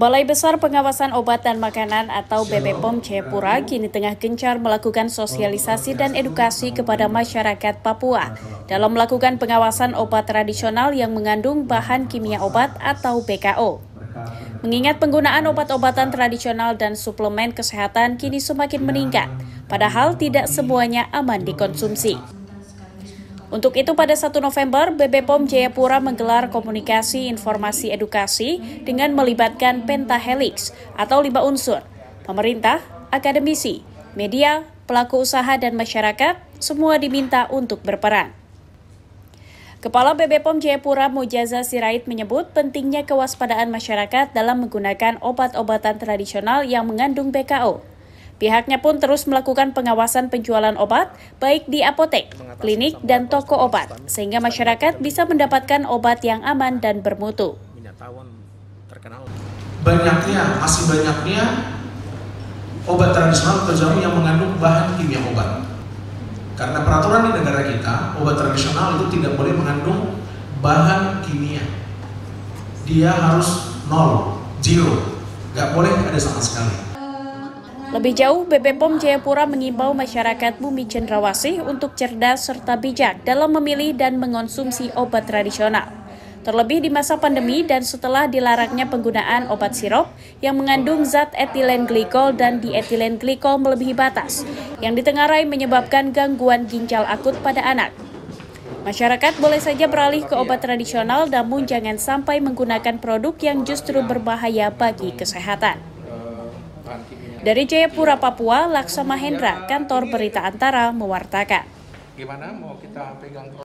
Balai Besar Pengawasan Obat dan Makanan atau BPOM Jayapura kini tengah gencar melakukan sosialisasi dan edukasi kepada masyarakat Papua dalam melakukan pengawasan obat tradisional yang mengandung bahan kimia obat atau BKO. Mengingat penggunaan obat-obatan tradisional dan suplemen kesehatan kini semakin meningkat, padahal tidak semuanya aman dikonsumsi. Untuk itu pada 1 November, BBPOM Jayapura menggelar komunikasi informasi edukasi dengan melibatkan pentahelix atau lima unsur, pemerintah, akademisi, media, pelaku usaha dan masyarakat, semua diminta untuk berperan. Kepala BBPOM Jayapura Mujaza Sirait menyebut pentingnya kewaspadaan masyarakat dalam menggunakan obat-obatan tradisional yang mengandung BKO. Pihaknya pun terus melakukan pengawasan penjualan obat, baik di apotek, klinik, dan toko obat, sehingga masyarakat bisa mendapatkan obat yang aman dan bermutu. Banyaknya, masih banyaknya obat tradisional atau jamu yang mengandung bahan kimia obat. Karena peraturan di negara kita, obat tradisional itu tidak boleh mengandung bahan kimia. Dia harus nol, zero, nggak boleh ada sama sekali. Lebih jauh, BPOM Jayapura mengimbau masyarakat Bumi Cendrawasih untuk cerdas serta bijak dalam memilih dan mengonsumsi obat tradisional. Terlebih di masa pandemi dan setelah dilarangnya penggunaan obat sirop yang mengandung zat etilen glikol dan dietilen glikol melebihi batas, yang ditengarai menyebabkan gangguan ginjal akut pada anak. Masyarakat boleh saja beralih ke obat tradisional namun jangan sampai menggunakan produk yang justru berbahaya bagi kesehatan. Dari Jayapura, Papua, Laksa Mahendra, kantor Berita Antara, mewartakan. Gimana mau kita pegang